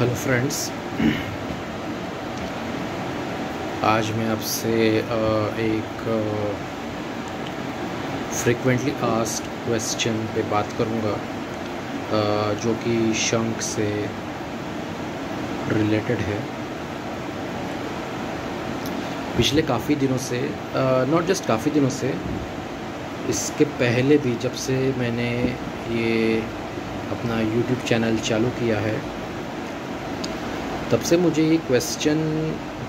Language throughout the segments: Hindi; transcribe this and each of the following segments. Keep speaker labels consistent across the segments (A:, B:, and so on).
A: Hello friends. आज मैं आपसे एक फ्रिक्वेंटली आस्क्ड क्वेश्चन पे बात करूँगा जो कि शंख से रिलेटेड है। पिछले काफ़ी दिनों से नॉट जस्ट काफ़ी दिनों से, इसके पहले भी जब से मैंने ये अपना यूट्यूब चैनल चालू किया है तब से मुझे ये क्वेश्चन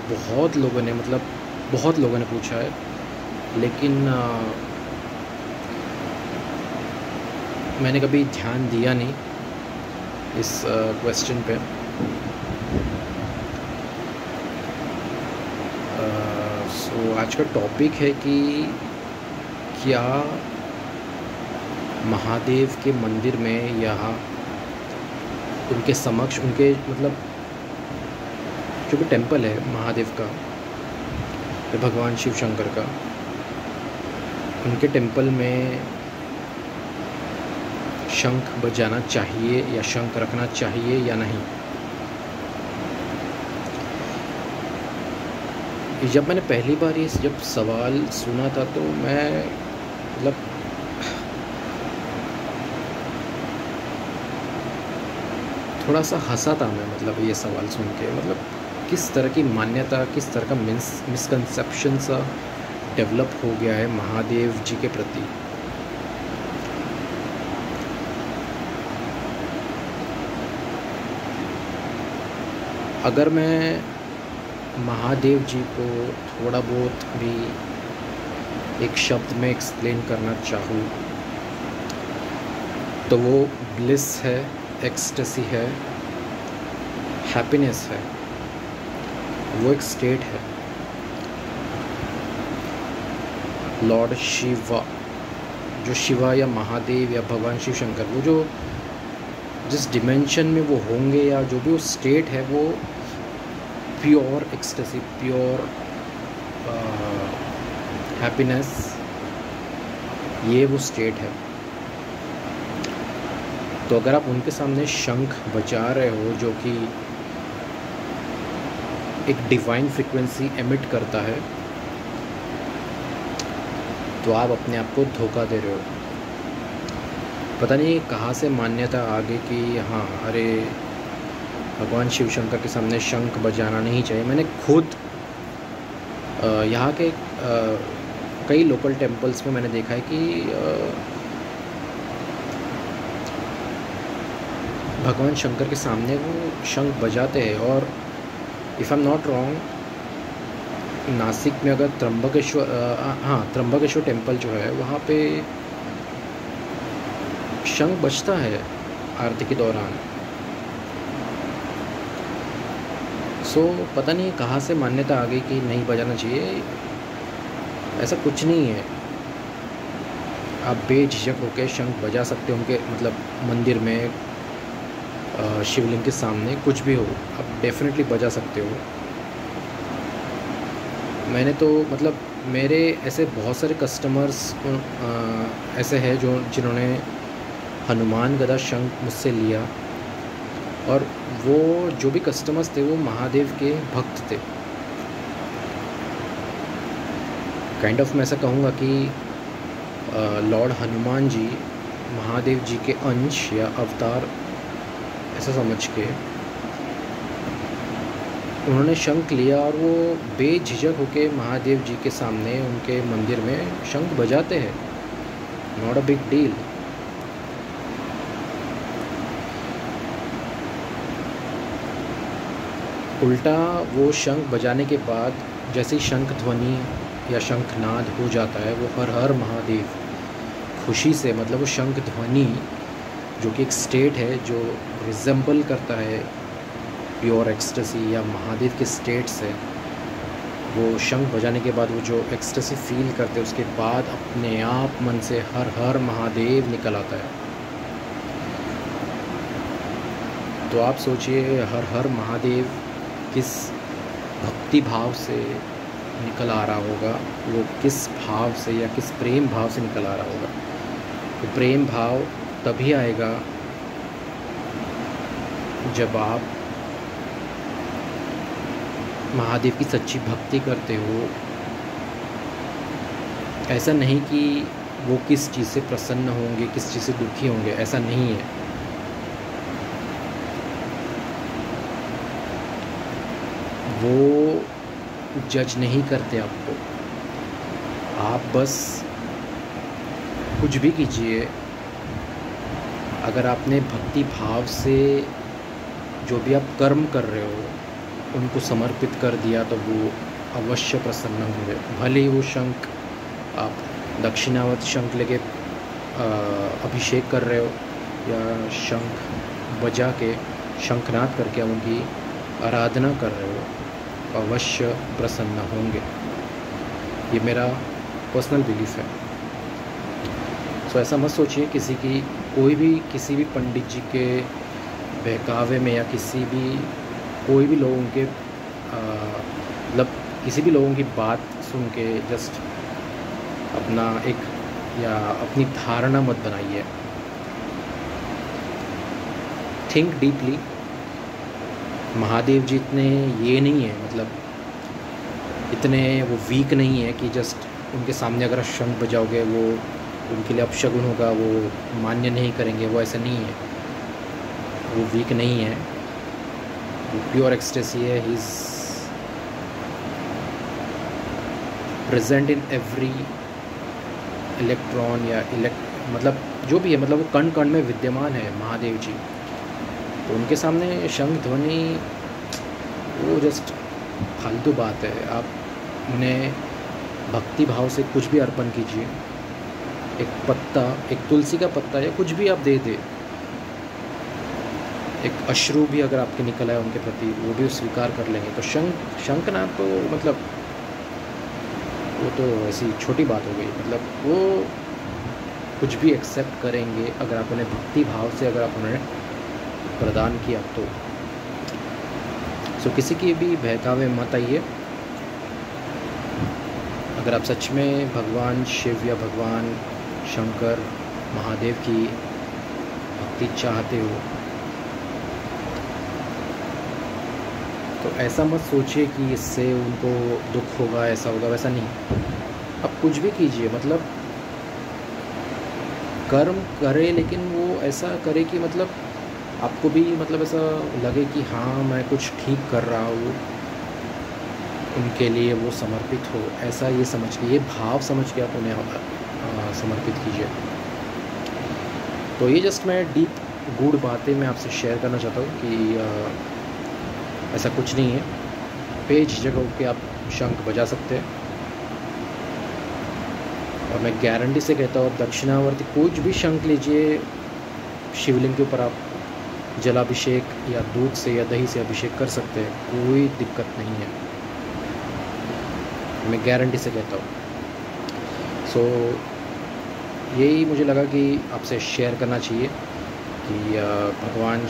A: बहुत लोगों ने मतलब बहुत लोगों ने पूछा है। लेकिन आ, मैंने कभी ध्यान दिया नहीं इस क्वेश्चन पे। सो so, आज का टॉपिक है कि क्या महादेव के मंदिर में यहाँ उनके समक्ष उनके मतलब जो कि टेंपल है महादेव का तो भगवान शिव शंकर का, उनके टेंपल में शंख बजाना चाहिए या शंख रखना चाहिए या नहीं? जब मैंने पहली बार ये जब सवाल सुना था तो मैं मतलब थोड़ा सा हंसा था मैं मतलब ये सवाल सुन के मतलब किस तरह की मान्यता, किस तरह का मिस मिसकंसेप्शन सा डेवलप हो गया है महादेव जी के प्रति? अगर मैं महादेव जी को थोड़ा बहुत भी एक शब्द में एक्सप्लेन करना चाहूँ तो वो ब्लिस है एक्सटेसी है हैप्पीनेस है। वो एक स्टेट है। लॉर्ड शिवा जो शिवा या महादेव या भगवान शिव शंकर, वो जो जिस डिमेंशन में वो होंगे या जो भी वो स्टेट है, वो प्योर एक्सटेसी प्योर हैप्पीनेस ये वो स्टेट है। तो अगर आप उनके सामने शंख बचा रहे हो, जो कि एक डिवाइन फ्रिक्वेंसी एमिट करता है तो आप अपने आप को धोखा दे रहे हो। पता नहीं कहाँ से मान्यता आगे कि हाँ अरे, भगवान शिव शंकर के सामने शंख बजाना नहीं चाहिए। मैंने खुद यहाँ के कई लोकल टेम्पल्स में मैंने देखा है कि भगवान शंकर के सामने वो शंख बजाते हैं और if I am not wrong Nashik में अगर त्र्यंबकेश्वर हाँ त्र्यंबकेश्वर टेंपल जो है वहाँ पे शंख बजता है आरती के दौरान। सो so, पता नहीं कहाँ से मान्यता आ गई कि नहीं बजाना चाहिए। ऐसा कुछ नहीं है। आप बेझिझक होकर शंख बजा सकते हो उनके मतलब मंदिर में शिवलिंग के सामने कुछ भी हो, आप डेफिनेटली बजा सकते हो। मैंने तो मतलब मेरे ऐसे बहुत सारे कस्टमर्स ऐसे हैं जो, जिन्होंने हनुमान गदा शंख मुझसे लिया और वो जो भी कस्टमर्स थे, वो महादेव के भक्त थे। काइंड ऑफ़ मैं ऐसा कहूँगा कि लॉर्ड हनुमान जी, महादेव जी के अंश या अवतार ऐसा समझ के उन्होंने शंख लिया और वो बेझिझक होके महादेव जी के सामने उनके मंदिर में शंख बजाते हैं। नॉट अ बिग डील उल्टा वो शंख बजाने के बाद जैसे शंख ध्वनि या शंखनाद हो जाता है, वो हर हर महादेव खुशी से मतलब वो शंख ध्वनि जो कि एक स्टेट है, जो रिजेंबल करता है प्योर एक्सटेसी या महादेव के स्टेट से, वो शंख बजाने के बाद वो जो एक्सटेसी फील करते हैं, उसके बाद अपने आप मन से हर हर महादेव निकल आता है। तो आप सोचिए, हर हर महादेव किस भक्ति भाव से निकल आ रहा होगा, वो किस भाव से या किस प्रेम भाव से निकल आ रहा होगा। तो प्रेम भाव तभी आएगा जब आप महादेव की सच्ची भक्ति करते हो, ऐसा नहीं कि वो किस चीज़ से प्रसन्न होंगे, किस चीज़ से दुखी होंगे, ऐसा नहीं है। वो जज नहीं करते आपको। आप बस कुछ भी कीजिए, अगर आपने भक्ति भाव से जो भी आप कर्म कर रहे हो, उनको समर्पित कर दिया तो वो अवश्य प्रसन्न होंगे। भले ही वो शंख, आप दक्षिणावत शंख लेके अभिषेक कर रहे हो, या शंख बजा के शंखनाद करके उनकी आराधना कर रहे हो, अवश्य प्रसन्न होंगे। ये मेरा पर्सनल बिलीफ है। सो ऐसा मत सोचिए किसी की, कोई भी, किसी भी पंडित जी के बहकावे में या किसी भी, कोई भी लोगों के मतलब किसी भी लोगों की बात सुन के जस्ट अपना एक या अपनी धारणा मत बनाइए। थिंक डीपली महादेव जी इतने ये नहीं है मतलब इतने वो वीक नहीं है कि जस्ट उनके सामने अगर शंख बजाओगे वो उनके लिए अपशगुन होगा, वो मान्य नहीं करेंगे, वो ऐसा नहीं है। वो वीक नहीं है। वो प्योर एक्सटेसी है। He is present in every electron या इलेक्ट मतलब जो भी है मतलब वो कण कण में विद्यमान है, महादेव जी। तो उनके सामने शंख ध्वनि, वो जस्ट फालतू बात है। आप उन्हें भक्ति भाव से कुछ भी अर्पण कीजिए। एक पत्ता, एक तुलसी का पत्ता या कुछ भी आप दे दे। एक अश्रु भी अगर आपके निकल आए उनके प्रति, वो भी स्वीकार कर लेंगे। तो शंख शंखनाथ तो मतलब वो तो ऐसी छोटी बात हो गई। मतलब वो कुछ भी एक्सेप्ट करेंगे, अगर आप उन्हें भक्ति भाव से अगर आप उन्हें प्रदान किया तो। सो किसी की भी बहकावे मत आइए। अगर आप सच में भगवान शिव या भगवान शंकर महादेव की भक्ति चाहते हो तो ऐसा मत सोचिए कि इससे उनको दुख होगा ऐसा होगा वैसा नहीं। अब कुछ भी कीजिए मतलब कर्म करे लेकिन वो ऐसा करे कि मतलब आपको भी मतलब ऐसा लगे कि हाँ मैं कुछ ठीक कर रहा हूँ उनके लिए वो समर्पित हो। ऐसा ये समझ के ये भाव समझ के आप उन्हें समर्पित कीजिए। तो ये जस्ट मैं डीप गुड बातें मैं आपसे शेयर करना चाहता हूँ कि आ, ऐसा कुछ नहीं है। पेज जगह के आप शंख बजा सकते हैं। और मैं गारंटी से कहता हूँ दक्षिणावर्ती कुछ भी शंख लीजिए शिवलिंग के ऊपर आप जलाभिषेक या दूध से या दही से अभिषेक कर सकते हैं कोई दिक्कत नहीं है। मैं गारंटी से कहता हूँ। सो so, यही मुझे लगा कि आपसे शेयर करना चाहिए कि भगवान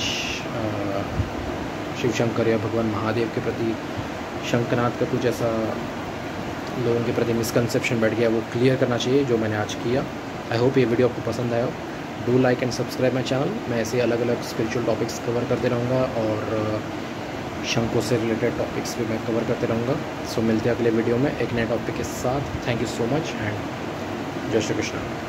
A: शिव शंकर या भगवान महादेव के प्रति शंकनाथ का कुछ ऐसा लोगों के प्रति मिसकंसेप्शन बैठ गया, वो क्लियर करना चाहिए जो मैंने आज किया। आई होप ये वीडियो आपको पसंद आया हो। Do like and subscribe my channel मैं ऐसे अलग अलग स्पिरिचुअल टॉपिक्स कवर करते रहूँगा और शंकों से रिलेटेड टॉपिक्स भी मैं कवर करते रहूँगा। सो मिलते हैं अगले वीडियो में एक नए टॉपिक के साथ। Thank you so much and जय श्री कृष्ण।